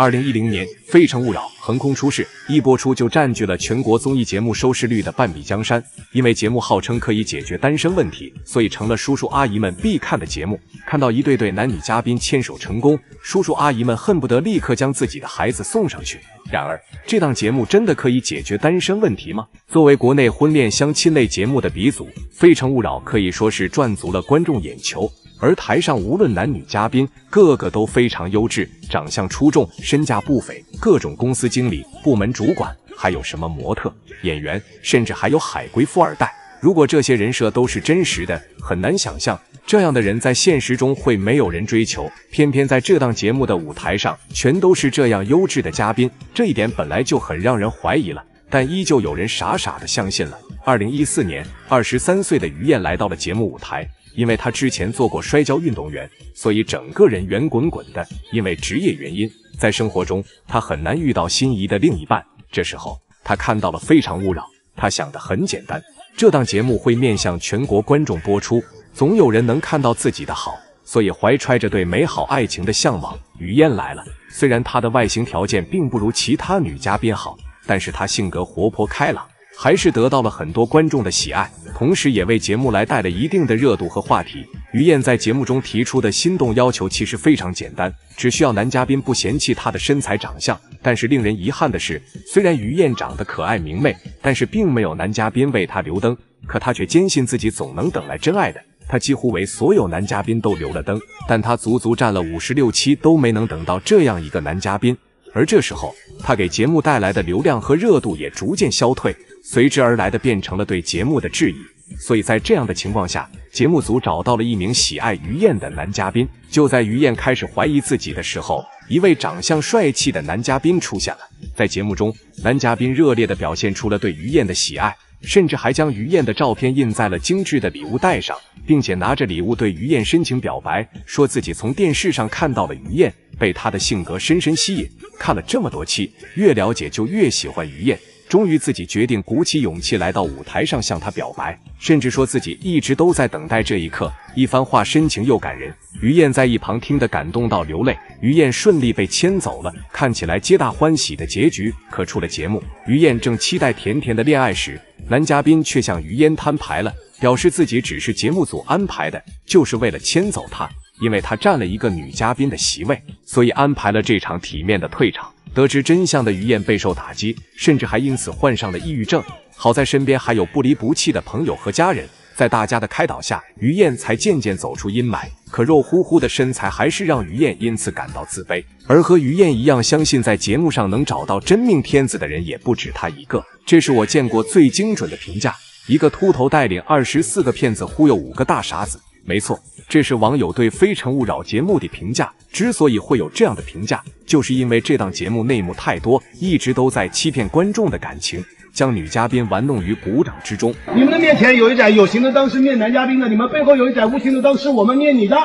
二零一零年，《非诚勿扰》横空出世，一播出就占据了全国综艺节目收视率的半壁江山。因为节目号称可以解决单身问题，所以成了叔叔阿姨们必看的节目。看到一对对男女嘉宾牵手成功，叔叔阿姨们恨不得立刻将自己的孩子送上去。然而，这档节目真的可以解决单身问题吗？作为国内婚恋相亲类节目的鼻祖，《非诚勿扰》可以说是赚足了观众眼球。而台上无论男女嘉宾，个个都非常优质，长相出众，身价不菲，各种公司经理、部门主管，还有什么模特、演员，甚至还有海归富二代。如果这些人设都是真实的，很难想象这样的人在现实中会没有人追求。偏偏在这档节目的舞台上，全都是这样优质的嘉宾，这一点本来就很让人怀疑了，但依旧有人傻傻的相信了。二零一四年，二十三岁的于燕来到了节目舞台。因为他之前做过摔跤运动员，所以整个人圆滚滚的。因为职业原因，在生活中他很难遇到心仪的另一半。这时候，他看到了《非诚勿扰》，他想的很简单：这档节目会面向全国观众播出，总有人能看到自己的好。所以，怀揣着对美好爱情的向往，于嫣来了。虽然她的外形条件并不如其他女嘉宾好，但是她性格活泼开朗。还是得到了很多观众的喜爱，同时也为节目来带了一定的热度和话题。于燕在节目中提出的心动要求其实非常简单，只需要男嘉宾不嫌弃她的身材长相。但是令人遗憾的是，虽然于燕长得可爱明媚，但是并没有男嘉宾为她留灯。可她却坚信自己总能等来真爱的。她几乎为所有男嘉宾都留了灯，但她足足站了五十六期都没能等到这样一个男嘉宾。而这时候，他给节目带来的流量和热度也逐渐消退。随之而来的变成了对节目的质疑，所以在这样的情况下，节目组找到了一名喜爱于燕的男嘉宾。就在于燕开始怀疑自己的时候，一位长相帅气的男嘉宾出现了。在节目中，男嘉宾热烈地表现出了对于燕的喜爱，甚至还将于燕的照片印在了精致的礼物袋上，并且拿着礼物对于燕深情表白，说自己从电视上看到了于燕，被她的性格深深吸引，看了这么多期，越了解就越喜欢于燕。终于，自己决定鼓起勇气来到舞台上向她表白，甚至说自己一直都在等待这一刻。一番话深情又感人，于燕在一旁听得感动到流泪。于燕顺利被牵走了，看起来皆大欢喜的结局。可出了节目，于燕正期待甜甜的恋爱时，男嘉宾却向于燕摊牌了，表示自己只是节目组安排的，就是为了牵走她，因为他占了一个女嘉宾的席位，所以安排了这场体面的退场。得知真相的于燕备受打击，甚至还因此患上了抑郁症。好在身边还有不离不弃的朋友和家人，在大家的开导下，于燕才渐渐走出阴霾。可肉乎乎的身材还是让于燕因此感到自卑。而和于燕一样相信在节目上能找到真命天子的人也不止她一个。这是我见过最精准的评价：一个秃头带领二十四个骗子忽悠五个大傻子。没错，这是网友对《非诚勿扰》节目的评价。之所以会有这样的评价，就是因为这档节目内幕太多，一直都在欺骗观众的感情，将女嘉宾玩弄于股掌之中。你们的面前有一盏有形的灯是灭男嘉宾的，你们背后有一盏无形的灯是我们灭你的。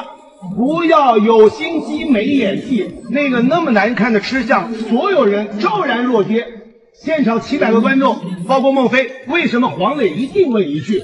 不要有心机没演技，那个那么难看的吃相，所有人昭然若揭。现场七百个观众，包括孟非，为什么黄磊一定问一句？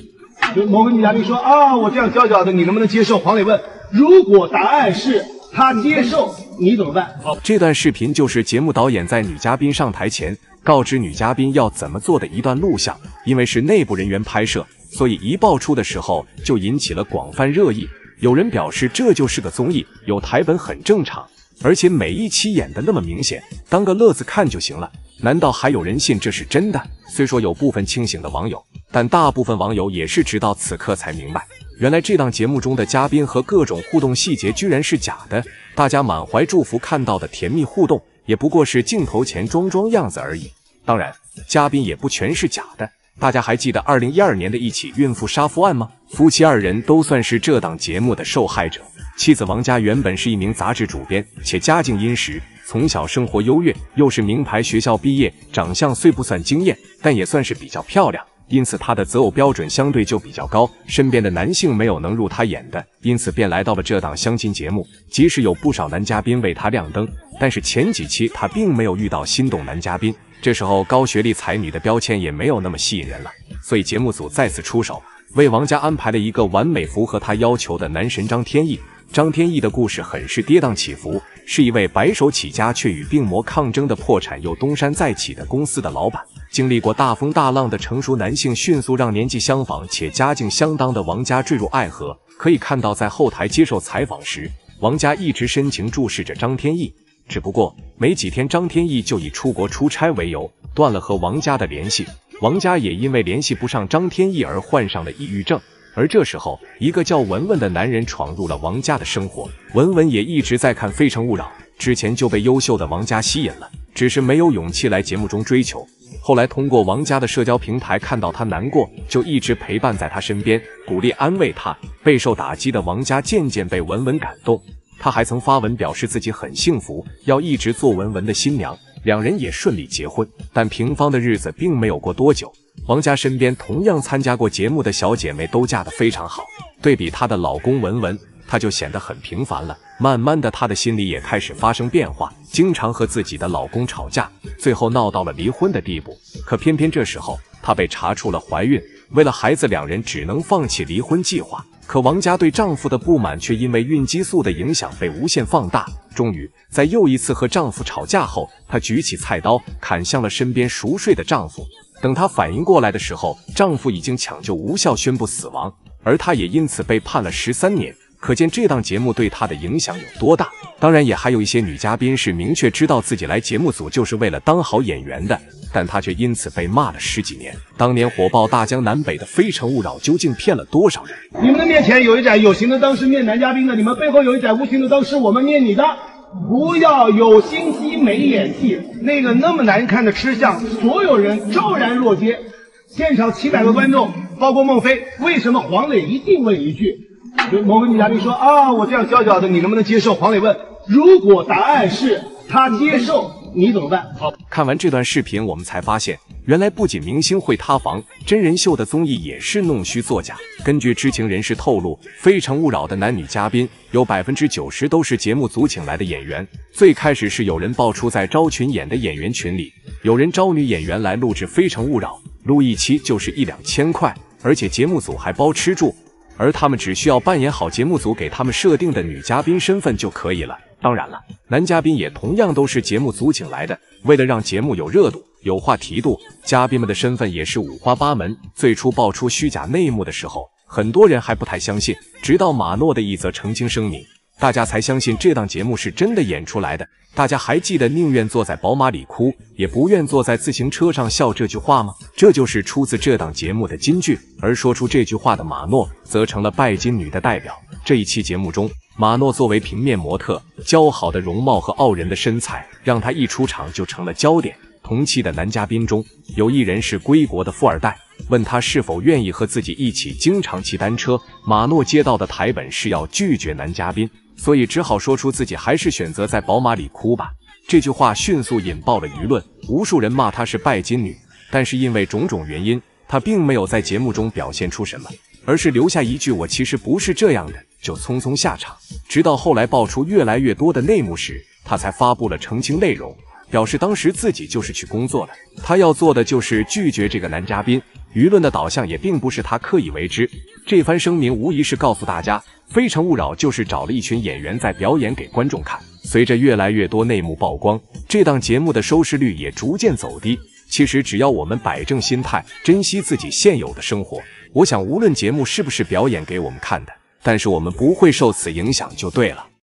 某个女嘉宾说啊，我这样娇娇的，你能不能接受？黄磊问，如果答案是。他接受你怎么办？好，这段视频就是节目导演在女嘉宾上台前告知女嘉宾要怎么做的一段录像。因为是内部人员拍摄，所以一爆出的时候就引起了广泛热议。有人表示这就是个综艺，有台本很正常，而且每一期演的那么明显，当个乐子看就行了。难道还有人信这是真的？虽说有部分清醒的网友，但大部分网友也是直到此刻才明白。原来这档节目中的嘉宾和各种互动细节居然是假的，大家满怀祝福看到的甜蜜互动也不过是镜头前装装样子而已。当然，嘉宾也不全是假的。大家还记得二零一二年的一起孕妇杀夫案吗？夫妻二人都算是这档节目的受害者。妻子王佳原本是一名杂志主编，且家境殷实，从小生活优越，又是名牌学校毕业，长相虽不算惊艳，但也算是比较漂亮。因此，她的择偶标准相对就比较高，身边的男性没有能入她眼的，因此便来到了这档相亲节目。即使有不少男嘉宾为她亮灯，但是前几期她并没有遇到心动男嘉宾。这时候，高学历才女的标签也没有那么吸引人了，所以节目组再次出手，为王佳安排了一个完美符合她要求的男神张天翼。张天翼的故事很是跌宕起伏，是一位白手起家却与病魔抗争的破产又东山再起的公司的老板。经历过大风大浪的成熟男性，迅速让年纪相仿且家境相当的王佳坠入爱河。可以看到，在后台接受采访时，王佳一直深情注视着张天翼。只不过没几天，张天翼就以出国出差为由断了和王佳的联系。王佳也因为联系不上张天翼而患上了抑郁症。而这时候，一个叫文文的男人闯入了王佳的生活。文文也一直在看《非诚勿扰》，之前就被优秀的王佳吸引了，只是没有勇气来节目中追求。后来通过王佳的社交平台看到他难过，就一直陪伴在他身边，鼓励安慰他。备受打击的王佳渐渐被文文感动。他还曾发文表示自己很幸福，要一直做文文的新娘，两人也顺利结婚。但平芳的日子并没有过多久，王佳身边同样参加过节目的小姐妹都嫁得非常好，对比她的老公文文，她就显得很平凡了。慢慢的，她的心里也开始发生变化，经常和自己的老公吵架，最后闹到了离婚的地步。可偏偏这时候，她被查出了怀孕，为了孩子，两人只能放弃离婚计划。可王佳对丈夫的不满却因为孕激素的影响被无限放大。终于，在又一次和丈夫吵架后，她举起菜刀砍向了身边熟睡的丈夫。等她反应过来的时候，丈夫已经抢救无效，宣布死亡，而她也因此被判了十三年。可见这档节目对她的影响有多大。当然，也还有一些女嘉宾是明确知道自己来节目组就是为了当好演员的。但她却因此被骂了十几年。当年火爆大江南北的《非诚勿扰》，究竟骗了多少人？你们的面前有一盏有形的灯是面男嘉宾的，你们背后有一盏无形的灯是我们面你的。不要有心机没演技，那个那么难看的吃相，所有人昭然若揭。现场七百个观众，包括孟非，为什么黄磊一定问一句？某个女嘉宾说啊，我这样娇小的，你能不能接受？黄磊问，如果答案是他接受。你怎么办？好，看完这段视频，我们才发现，原来不仅明星会塌房，真人秀的综艺也是弄虚作假。根据知情人士透露，《非诚勿扰》的男女嘉宾有百分之九十都是节目组请来的演员。最开始是有人爆出在招群演的演员群里，有人招女演员来录制《非诚勿扰》，录一期就是一两千块，而且节目组还包吃住，而他们只需要扮演好节目组给他们设定的女嘉宾身份就可以了。当然了，男嘉宾也同样都是节目组请来的。为了让节目有热度、有话题度，嘉宾们的身份也是五花八门。最初爆出虚假内幕的时候，很多人还不太相信，直到马诺的一则澄清声明，大家才相信这档节目是真的演出来的。大家还记得“宁愿坐在宝马里哭，也不愿坐在自行车上笑”这句话吗？这就是出自这档节目的金句。而说出这句话的马诺，则成了拜金女的代表。这一期节目中。马诺作为平面模特，姣好的容貌和傲人的身材，让她一出场就成了焦点。同期的男嘉宾中有一人是归国的富二代，问他是否愿意和自己一起经常骑单车，马诺接到的台本是要拒绝男嘉宾，所以只好说出自己还是选择在宝马里哭吧。这句话迅速引爆了舆论，无数人骂她是拜金女，但是因为种种原因，她并没有在节目中表现出什么，而是留下一句“我其实不是这样的”。就匆匆下场，直到后来爆出越来越多的内幕时，她才发布了澄清内容，表示当时自己就是去工作的，他要做的就是拒绝这个男嘉宾。舆论的导向也并不是他刻意为之，这番声明无疑是告诉大家，《非诚勿扰》就是找了一群演员在表演给观众看。随着越来越多内幕曝光，这档节目的收视率也逐渐走低。其实只要我们摆正心态，珍惜自己现有的生活，我想无论节目是不是表演给我们看的。但是我们不会受此影响，就对了。